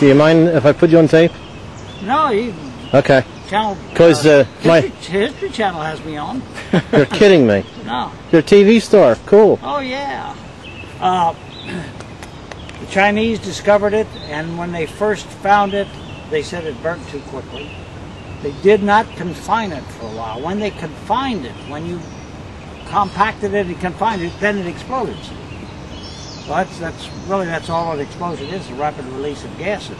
Do you mind if I put you on tape? No, you Okay. channel. 'Cause, uh, my- History, History Channel has me on. You're kidding me. No. You're a TV star. Cool. Oh yeah. Uh, the Chinese discovered it, and when they first found it, they said it burnt too quickly. They did not confine it for a while. When they confined it, when you compacted it and confined it, then it exploded. Well, that's, that's really that's all an explosion is, a rapid release of gases.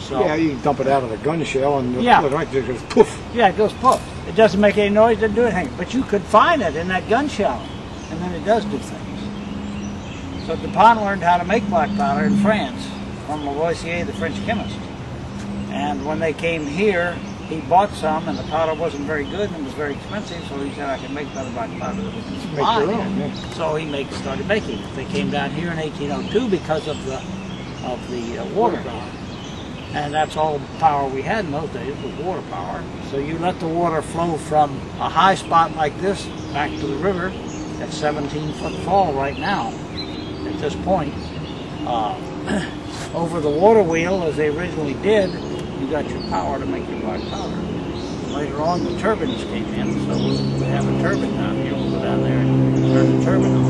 So Yeah, you can dump it out of a gun shell and Yeah. it right there goes poof. Yeah, it goes poof. It doesn't make any noise, it doesn't do anything. But you could find it in that gun shell, and then it does do things. So Dupont learned how to make black powder in France from Lavoisier, the French chemist. And when they came here, he bought some, and the powder wasn't very good and it was very expensive. So he said, "I can make better powder that we can supply." yeah. So he make, started making. They came down here in 1802 because of the of the uh, water power. and that's all the power we had in those days was water power. So you let the water flow from a high spot like this back to the river at 17 foot fall right now at this point. Uh, over the water wheel as they originally did, you got your power to make your black powder. Later on the turbines came in, so we have a turbine down here. We'll go down there and turn the turbine on.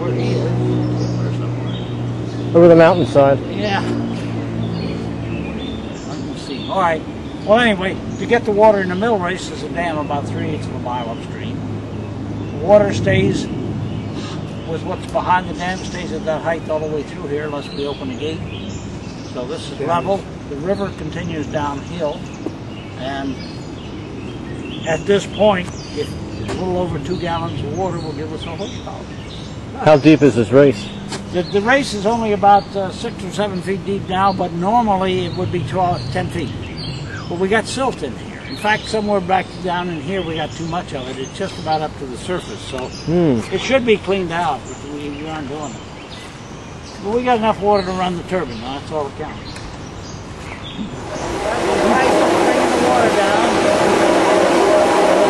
Where he is, or somewhere. Over the mountainside. Yeah. Let's see. All right. Well, anyway, to get the water in the mill race, there's a dam about three eighths of a mile upstream. The water stays with what's behind the dam, stays at that height all the way through here unless we open the gate. So this is level. The river continues downhill. And at this point, if a little over two gallons of water will give us a horsepower. How deep is this race? The, the race is only about uh, six or seven feet deep now, but normally it would be 12, 10 feet. But we got silt in here. In fact, somewhere back down in here we got too much of it. It's just about up to the surface, so Hmm. it should be cleaned out, but we, we aren't doing it. But we got enough water to run the turbine. That's all that counts. Nice, bringing the water down.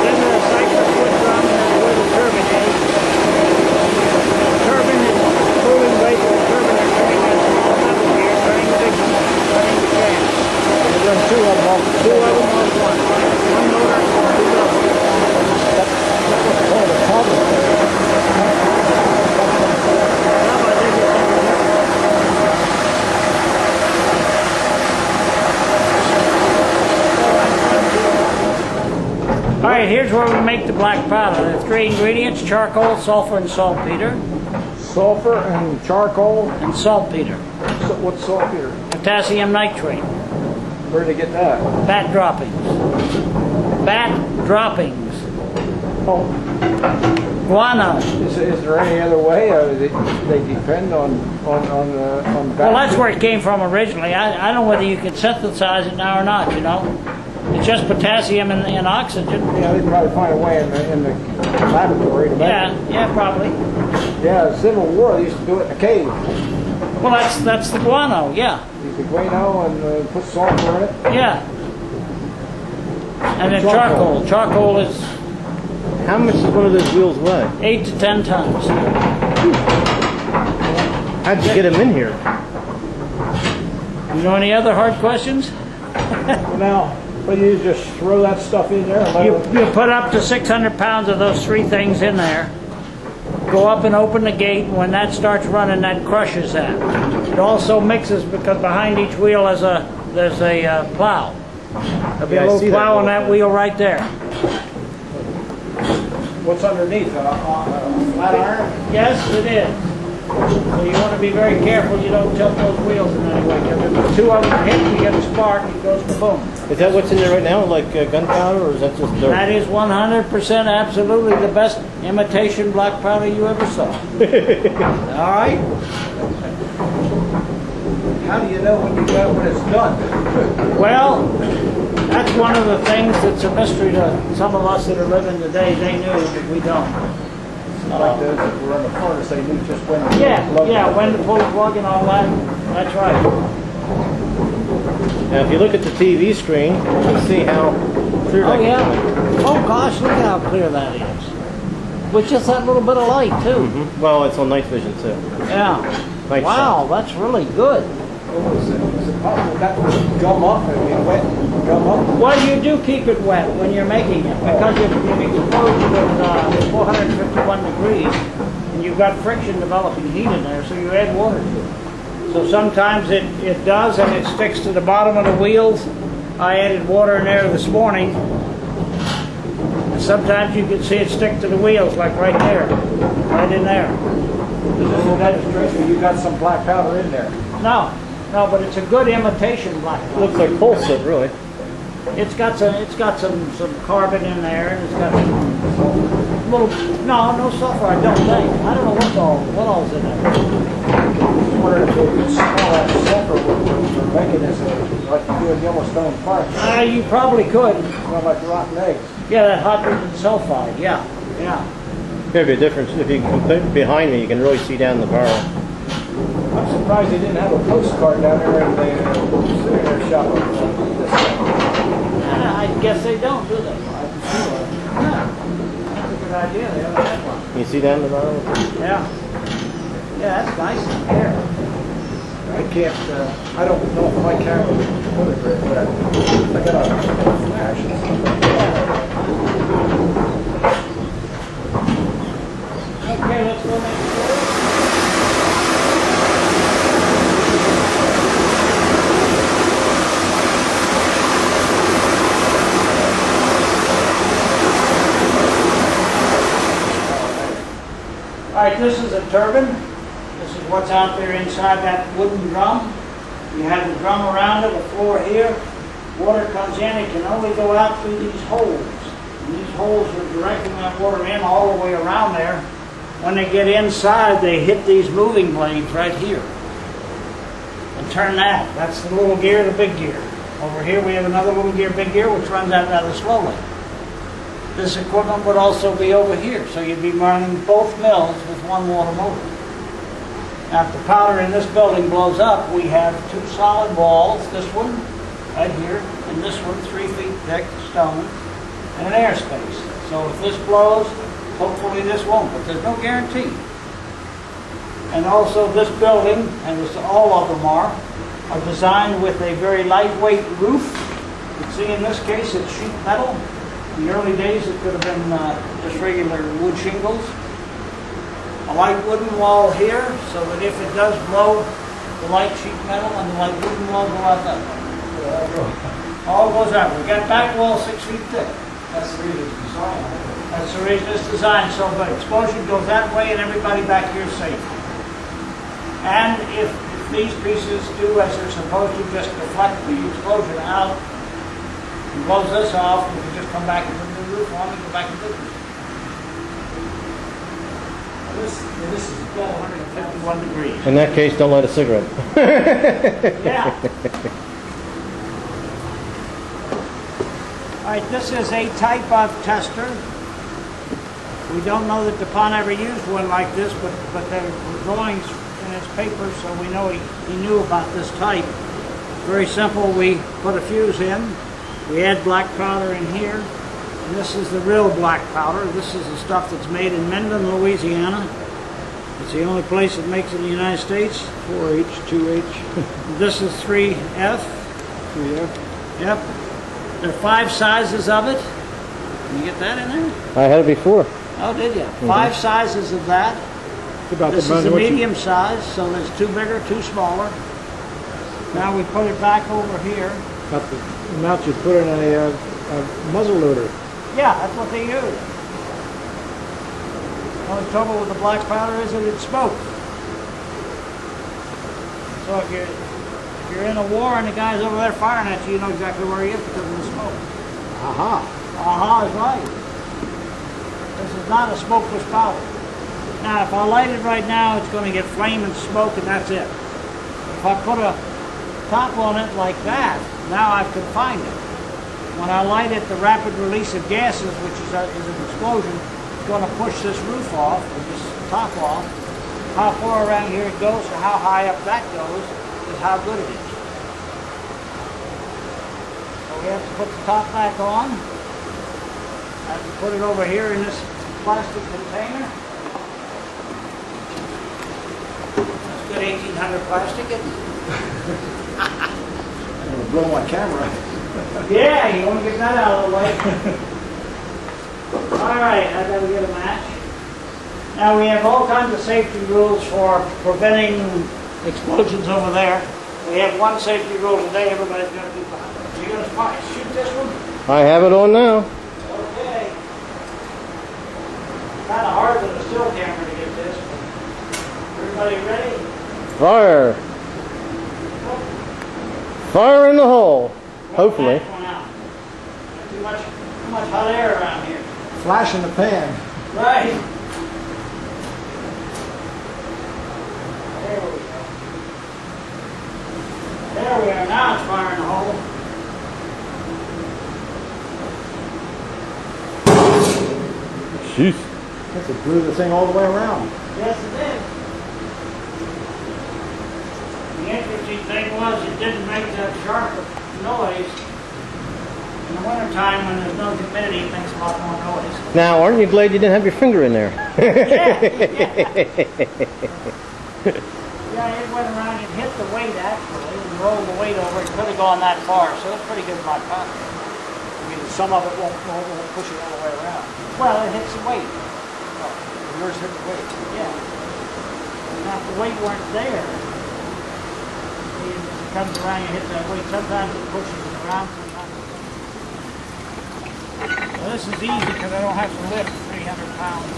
Then the cyclist wood drum is where the turbine is. The turbine is cooling right the turbine is turning that small level here, turning the big one, turning the fan. You run two of them off. Two of them on one. One motor, two motors. Oh, the problem. Now I think it's All right, here's where we make the black powder. The three ingredients, charcoal, sulfur, and saltpeter. Sulfur and charcoal. And saltpeter. So what's saltpeter? Potassium nitrate. Where'd they get that? Bat droppings. Bat droppings. Oh, Guano. is, is there any other way? Or they, they depend on on on uh, on. Well, that's where it came from originally. I, I don't know whether you can synthesize it now or not, you know. It's just potassium and, and oxygen. Yeah, they probably find a way in the in the laboratory to make Yeah, it. yeah, probably. Yeah, the Civil War they used to do it in a cave. Well, that's that's the guano, yeah, Use the guano and uh, put sulfur in it. yeah. And then Charcoal. charcoal. Charcoal is How much does one of those wheels weigh? eight to ten tons. How'd you get them in here? You know any other hard questions? Well, now, but you just throw that stuff in there You, you put up to 600 pounds of those three things in there. Go up and open the gate, and when that starts running, that crushes that. It also mixes because behind each wheel is a there's a uh, plow. There'll be Yeah, a little plow on that wheel right there. What's underneath? Uh, uh, flat iron? Yes, it is. So you want to be very careful you don't tilt those wheels in any way. Because if two of them hit, you get a spark, it goes boom. Is that what's in there right now, like uh, gunpowder, or is that just dirt? That is 100% absolutely the best imitation black powder you ever saw. All right? How do you know when you got when it's done? Well, that's one of the things that's a mystery to some of us that are living today. They knew, but we don't. Like those that were on the furnace, they knew just when. to Yeah, plug yeah, it. when to pull the plug and all that. That's right. Now, if you look at the TV screen, you can see how clear Oh, that yeah. can Oh, gosh, look how clear that is. With just that little bit of light, too. be. Well, it's on night vision too. Yeah. Nice Wow, that's really good. Was it, was it possible that would gum up and get wet, gum up? Well, you do keep it wet when you're making it because if you expose it at uh, 451 degrees and you've got friction developing heat in there, so you add water to it. So sometimes it, it does and it sticks to the bottom of the wheels. I added water in there this morning. And sometimes you can see it stick to the wheels like right there, right in there. This is you got some black powder in there. No, no, but it's a good imitation black powder. Looks like coal soot, really. It's got some, it's got some, some carbon in there, and it's got some little, no, no sulfur, I don't think. I don't know what all, what all's in there. I wonder if you could smell that sulfur for making this, uh, like you do in Yellowstone Park, Uh, you probably could. smell like rotten eggs. Yeah, that hydrogen sulfide, yeah, yeah. There'd be a difference. If you come be- behind me, you can really see down the barrel. I'm surprised they didn't have a postcard down there in the, in their shop. This thing. I guess they don't, do they? Yeah, that's a good idea, they haven't had one. Can you see down the barrel? Yeah. Yeah, that's nice in there. I can't, uh, I don't know if my camera will photograph that. I got a flash and stuff. Okay, let's go next door. Right, this is a turbine. This is what's out there inside that wooden drum. You have the drum around it, the floor here. Water comes in, it can only go out through these holes. And these holes are directing that water in all the way around there. When they get inside, they hit these moving blades right here. And turn that. That's the little gear, the big gear. Over here, we have another little gear, big gear, which runs out rather slowly. This equipment would also be over here, so you'd be running both mills with one water motor. Now, if the powder in this building blows up, we have two solid walls, this one right here, and this one three feet thick stone, and an airspace. So if this blows, hopefully this won't, but there's no guarantee. And also this building, and this, all of them are, are designed with a very lightweight roof. You can see in this case it's sheet metal. In the early days it could have been uh, just regular wood shingles. A light wooden wall here so that if it does blow, the light sheet metal and the light wooden wall go out that way. All goes out. We got back wall six feet thick. That's the reason it's designed. That's the reason it's designed, so the explosion goes that way and everybody back here is safe. And if, if these pieces do as they're supposed to, just deflect the explosion out, and blows this off, we can just come back and put a new roof on and go back to business. This, this is 151 degrees. In that case, don't light a cigarette. Yeah. All right, this is a type of tester. We don't know that DuPont ever used one like this, but, but there were drawings in his paper, so we know he, he knew about this type. Very simple, we put a fuse in, we add black powder in here, and this is the real black powder. This is the stuff that's made in Minden, Louisiana. It's the only place that makes it in the United States. 4H, 2H, This is 3F. 3F. Yep. There are five sizes of it. Can you get that in there? I had it before. Oh, did you? Mm-hmm. Five sizes of that. It's about This the is the what you- medium size, so there's two bigger, two smaller. Now we put it back over here. About the amount you put in a, uh, a muzzle loader. Yeah, that's what they use. The Only trouble with the black powder is that it smokes. So if you're, if you're in a war and the guy's over there firing at you, you know exactly where he is because of the smoke. Aha. Aha is right. This is not a smokeless powder. Now, if I light it right now, it's going to get flame and smoke, and that's it. If I put a top on it like that, now I've confined it. When I light it, the rapid release of gases, which is, a, is an explosion, is going to push this roof off, or this top off. How far around here it goes, or how high up that goes, is how good it is. So we have to put the top back on. I have to put it over here in this plastic container. Let's good 1800 plastic. And, blow my camera. yeah, you want to get that out of the way. all right, I gotta get a match. Now we have all kinds of safety rules for preventing explosions over there. We have one safety rule today. everybody's going to do behind. You gonna spot, shoot this one? I have it on now. Okay. Kind of hard with a still camera to get this. Everybody ready? Fire. Fire in the hole. Hopefully. Back. Too much, too much hot air around here. Flash in the pan. Right. There we go. There we are. Now it's firing the hole. Jeez. Guess it blew the thing all the way around. Yes, it did. Interesting thing was it didn't make that sharp noise. In the wintertime, when there's no humidity, it makes a lot more noise. Now, aren't you glad you didn't have your finger in there? Yeah, it went around and hit the weight actually, and rolled the weight over. It could have gone that far, so it's pretty good in my pocket. I mean, some of it won't, won't, won't push it all the way around. Well, it hits the weight. Oh, Yours hit the weight. Yeah. Now, if the weight weren't there, it comes around, you hit that weight. Sometimes it pushes it around, sometimes it doesn't. Well, this is easy because I don't have to lift 300 pounds.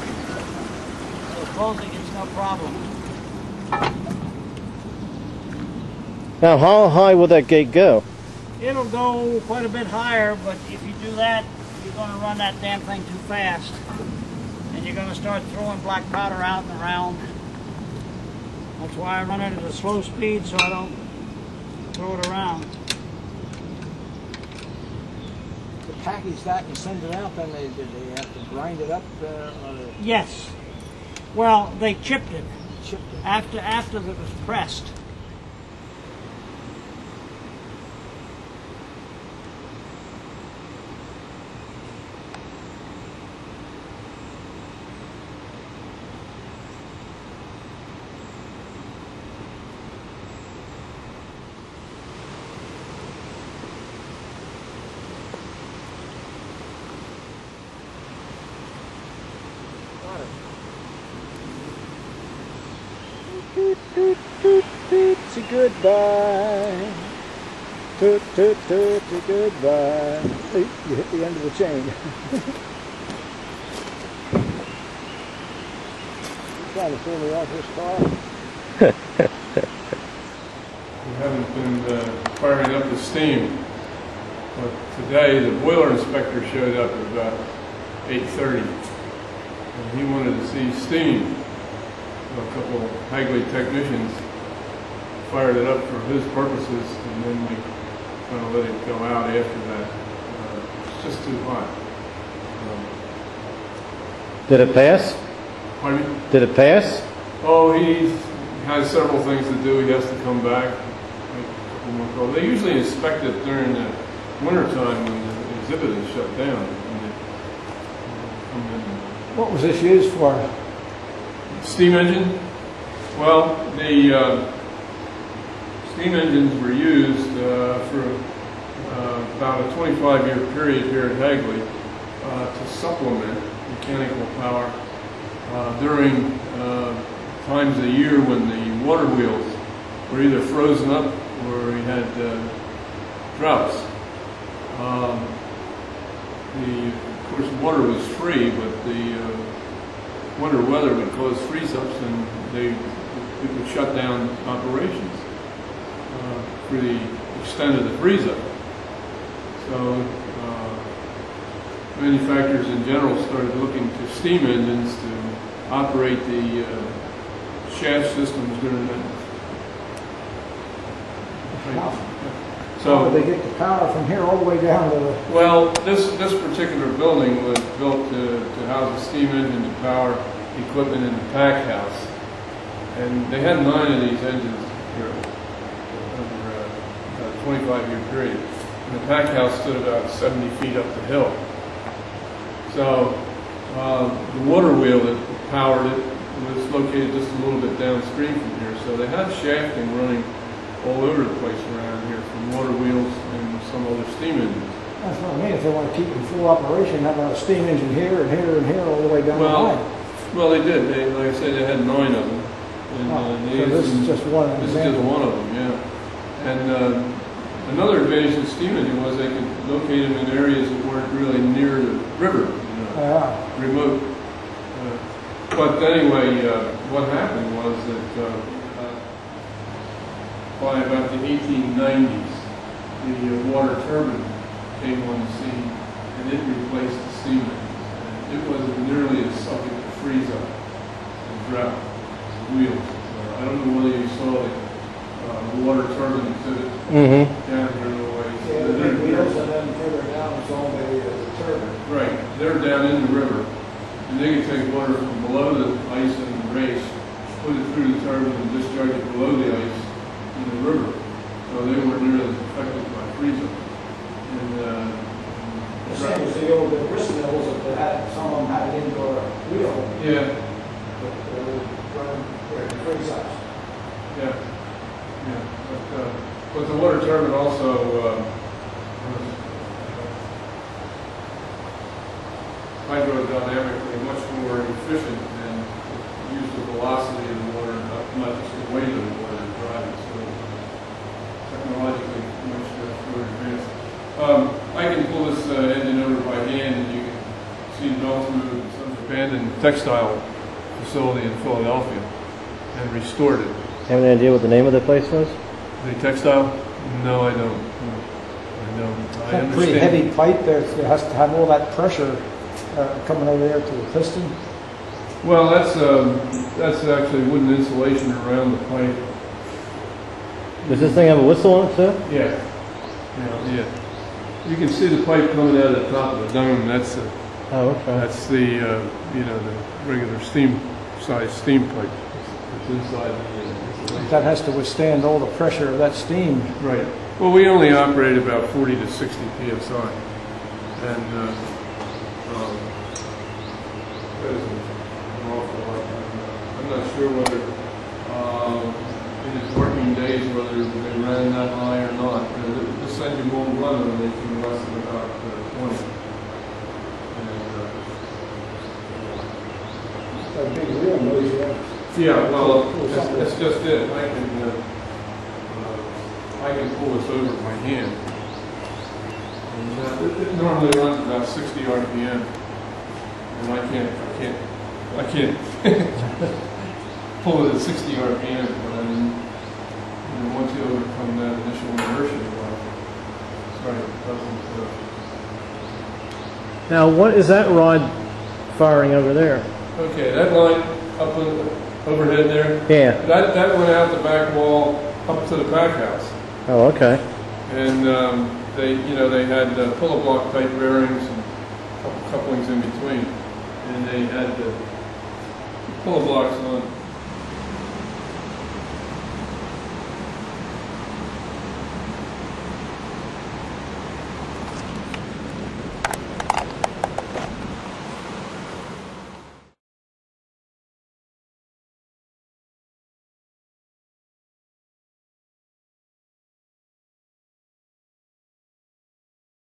So closing it's no problem. Now, how high will that gate go? It'll go quite a bit higher, but if you do that, you're going to run that damn thing too fast. And you're going to start throwing black powder out and around. That's why I run it at a slow speed so I don't throw it around. to package that and send it out, then they, did they have to grind it up uh, or Yes. Well, they chipped it chip it? after after it was pressed. It's a goodbye. Toot, toot, toot, a goodbye. Hey, You hit the end of the chain. Trying to throw me off this car? We haven't been uh, firing up the steam. But today, the boiler inspector showed up at about 8:30. And he wanted to see steam. So a couple of Hagley technicians fired it up for his purposes, and then we kind of let it go out after that. Uh, It's just too hot. Um, Did it pass? Pardon me? Did it pass? Oh, he has several things to do. He has to come back. make a couple more calls. They usually inspect it during the wintertime when the exhibit is shut down. and they, come in. What was this used for? Steam engine? Well, the uh, steam engines were used uh, for uh, about a 25-year period here at Hagley uh, to supplement mechanical power uh, during uh, times of the year when the water wheels were either frozen up or we had droughts. Um, the, of course, water was free, but the winter weather would cause freeze-ups and they, it would shut down operations uh, for the extent of the freeze-up. So uh, manufacturers in general started looking to steam engines to operate the uh, shaft systems during that. So. they get the power from here all the way down to the, Well, this, this particular building was built to, to house a steam engine to power equipment in the pack house. And they had nine of these engines here over a- a twenty-five year period. And the pack house stood about seventy feet up the hill. So, uh, the water wheel that powered it was located just a little bit downstream from here. So they had shafting running all over the place around here from water wheels and some other steam engines. That's what I mean, if they want to keep in full operation, have a steam engine here and here and here all the way down the Well, line. Well, they did. They, like I said, they had nine of them. And, Oh, uh, So this is just one of them. This is just one of them, yeah. And uh, another advantage of the steam engine was they could locate them in areas that weren't really near the river, you know, Yeah, remote. Uh, But anyway, uh, what happened was that uh, by about the 1890s, the uh, water turbine came on the scene and it replaced the steam engines. And it wasn't nearly as subject to freeze up and drought wheels. Uh, I don't know whether you saw the uh, water turbine exhibit Mm-hmm. down here in the way. yeah, the wheels and then further down is all the, uh, the turbine. Right, they're down in the river, and they can take water from below the ice and the race, put it through the turbine and discharge it below the ice in the river. So they weren't nearly as affected by freezing. And, uh, Same as the grist mills that they had, some of them had an indoor wheel, yeah, but they would run, they're yeah, yeah, but, uh, but the water turbine also, uh, was hydrodynamically much more efficient and used the velocity of the water, not, not just the weight of the water to drive it, so technologically much uh, more advanced. Um, I can pull this uh, engine over by hand and you can see the belt move in some abandoned textile facility in Philadelphia and restored it. Have any idea what the name of the place was? The textile? No, I don't. I don't. I That pretty understand. heavy pipe there, it has to have all that pressure uh, coming over there to the piston. Well, that's, um, that's actually wooden insulation around the pipe. Does this thing have a whistle on it too? Yeah. Yeah, yeah. You can see the pipe coming out of the top of the dome. That's, the Oh, okay. that's the, uh, you know, the regular steam size steam pipe. It's inside the uh, insulation. That has to withstand all the pressure of that steam. Right. Well, we only operate about 40 to 60 psi. And, uh, um, that is an awful lot. I'm not sure whether, um, in his working days, whether they ran that high or not. This engine won't run on anything less than about uh, 20. And, That big wheel knows you have. uh, yeah, well, that's, that's just it. I can, uh, uh, I can pull this over with my hand. And, uh, it, it normally runs about 60 RPM, and I can't, I can't, I can't pull it at 60 RPM, but I mean, you know, once you overcome that initial inertia, well, sorry, it doesn't, uh, Now, what is that rod firing over there? Okay, that line up in, overhead there, Yeah. that, that went out the back wall up to the pack house. Oh, okay. And um, they, you know, they had uh, pillow block type bearings and couple couplings in between. And they had the pillow blocks on